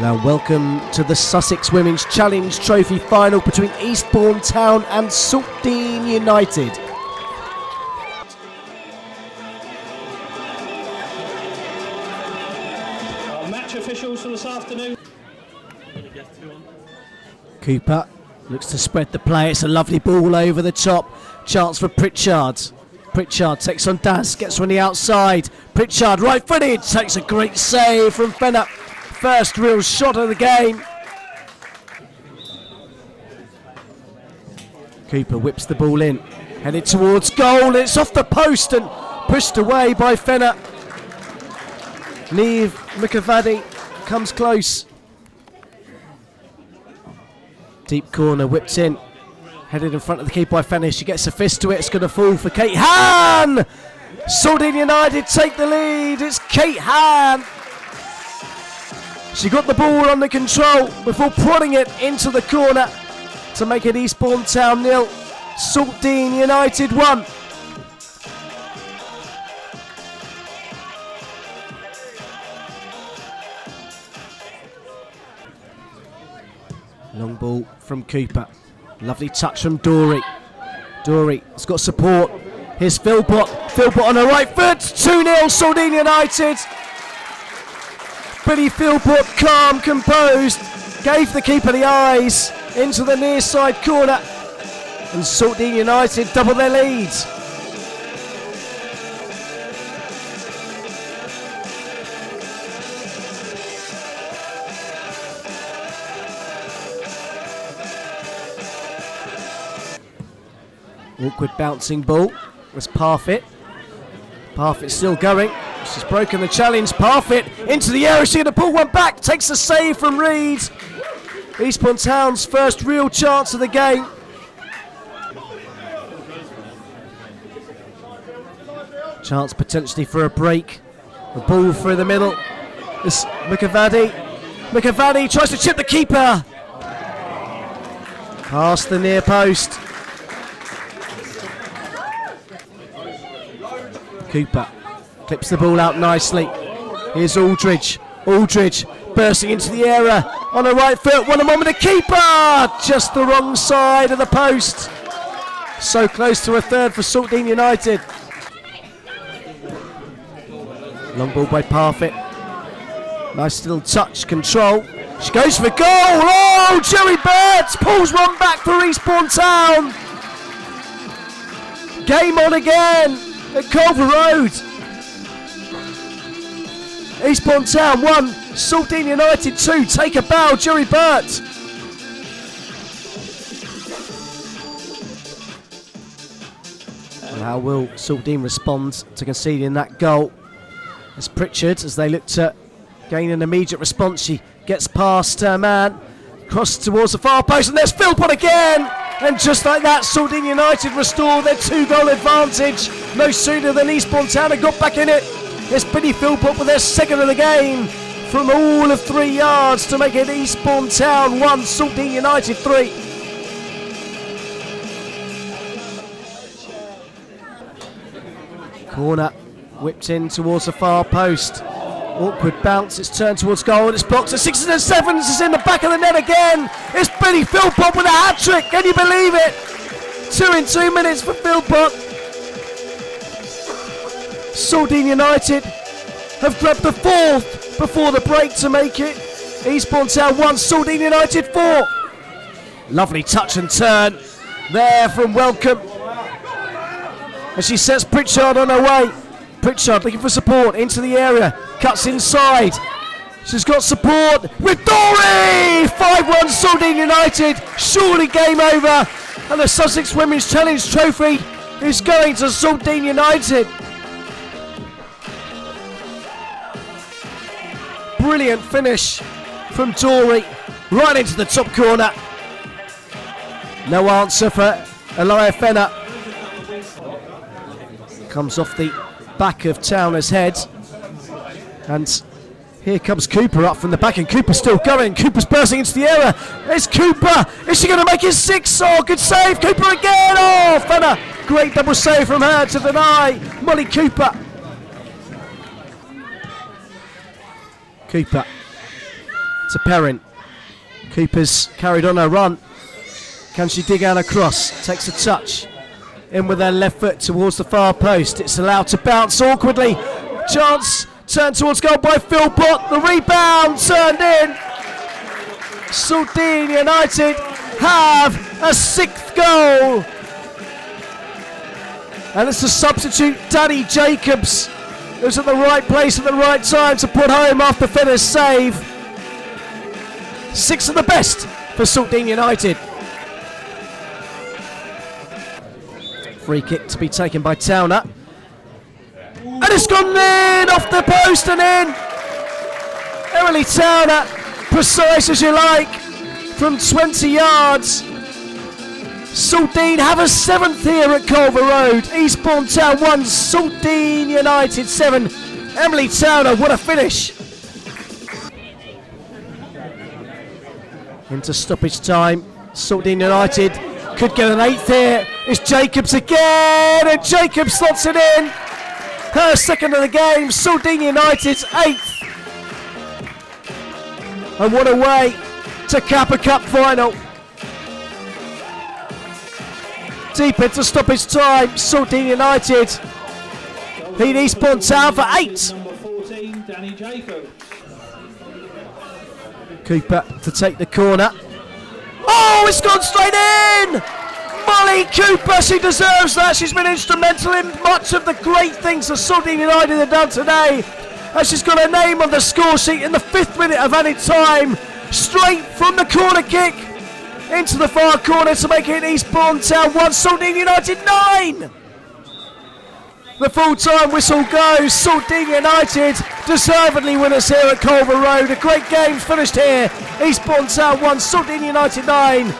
Now, welcome to the Sussex Women's Challenge Trophy final between Eastbourne Town and Saltdean United. Our match officials for this afternoon. Cooper looks to spread the play. It's a lovely ball over the top. Chance for Pritchard. Pritchard takes on Daz, gets on the outside. Pritchard, right footed, takes a great save from Fenner. First real shot of the game. Cooper whips the ball in, headed towards goal. It's off the post and pushed away by Fenner. Neve Mukavadi comes close. Deep corner, whipped in. Headed in front of the keeper by Fenner. She gets a fist to it. It's going to fall for Kate Han. Saltdean United take the lead. It's Kate Han. She got the ball under control before prodding it into the corner to make it Eastbourne Town nil. Saltdean United one. Long ball from Cooper. Lovely touch from Dory. Dory has got support. Here's Philpott. Philpott on the right foot. 2 0 Saltdean United. Billy Philpott, calm, composed, gave the keeper the eyes into the near side corner. And Saltdean United double their lead. Awkward bouncing ball was Parfit. Parfit still going. She's broken the challenge. Parfit into the area. She's going to pull one back. Takes a save from Reed. Eastbourne Town's first real chance of the game. Chance potentially for a break. The ball through the middle. It's Mukavadi. Mukavadi tries to chip the keeper. Past the near post. Cooper clips the ball out nicely. Here's Aldridge. Aldridge bursting into the area on the right foot. One on one with the keeper. Just the wrong side of the post. So close to a third for Saltdean United. Long ball by Parfit. Nice little touch, control. She goes for goal. Oh, Jerry Birds pulls one back for Eastbourne Town. Game on again at Culver Road. Eastbourne Town 1, Saltdean United 2. Take a bow, Jerry Burt. And how will Saltdean respond to conceding that goal? As Pritchard, as they look to gain an immediate response, she gets past her man, crosses towards the far post, and there's Philpott again. And just like that, Saltdean United restore their two-goal advantage. No sooner than Eastbourne Town had got back in it. It's Billy Philpott with their second of the game from all of three yards to make it Eastbourne Town one, Saltdean United three. Corner whipped in towards the far post. Awkward bounce, it's turned towards goal and it's blocked. The sixes and sevens is in the back of the net again. It's Billy Philpott with a hat trick. Can you believe it? Two in two minutes for Philpott. Saltdean United have grabbed the fourth before the break to make it. Eastbourne Town 1, Saltdean United 4. Lovely touch and turn there from Welcome. As she sets Pritchard on her way. Pritchard looking for support into the area. Cuts inside. She's got support with Dory! 5 1 Saltdean United. Surely game over. And the Sussex Women's Challenge Trophy is going to Saltdean United. Brilliant finish from Dory. Right into the top corner. No answer for Elia Fenner. Comes off the back of Towner's head. And here comes Cooper up from the back, and Cooper's still going. Cooper's bursting into the area. It's Cooper. Is she going to make it six? Oh, good save. Cooper again. Oh, Fenner. Great double save from her to deny Molly Cooper. Cooper to Perrin. Cooper's carried on her run. Can she dig out across? Takes a touch. In with her left foot towards the far post. It's allowed to bounce awkwardly. Chance turned towards goal by Philpott. The rebound turned in. Saltdean United have a sixth goal. And it's a substitute, Danny Jacobs, who's at the right place at the right time to put home after Fenner's save. Six of the best for Saltdean United. Free kick to be taken by Towner. And it's gone in off the post and in. Emily Towner, precise as you like, from 20 yards. Saltdean have a seventh here at Culver Road. Eastbourne Town 1, Saltdean United 7. Emily Turner, what a finish. Into stoppage time. Saltdean United could get an eighth here. It's Jacobs again, and Jacobs slots it in. Her second of the game, Saltdean United's eighth. And what a way to cap a cup final. Deep into stoppage time, Saltdean United lead Eastbourne Town for eight. Number 14, Danny Jacob. Cooper to take the corner. Oh, it's gone straight in! Molly Cooper, she deserves that. She's been instrumental in much of the great things that Saltdean United have done today. And she's got her name on the score sheet in the fifth minute of added time. Straight from the corner kick into the far corner to make it Eastbourne Town 1, Saltdean United 9! The full time whistle goes. Saltdean United deservedly winners here at Culver Road. A great game finished here. Eastbourne Town 1, Saltdean United 9.